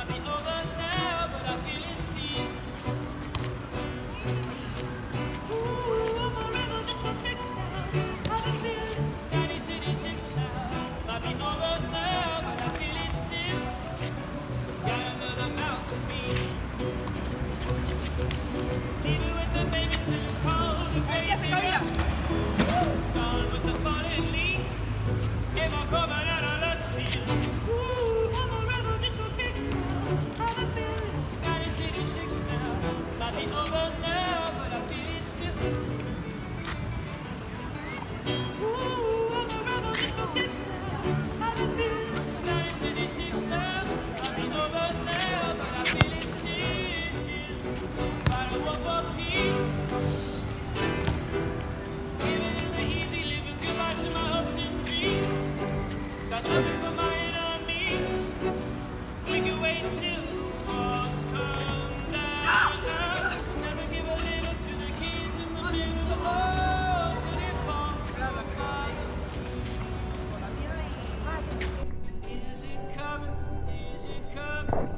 86 now. Might Is it coming? Is it coming?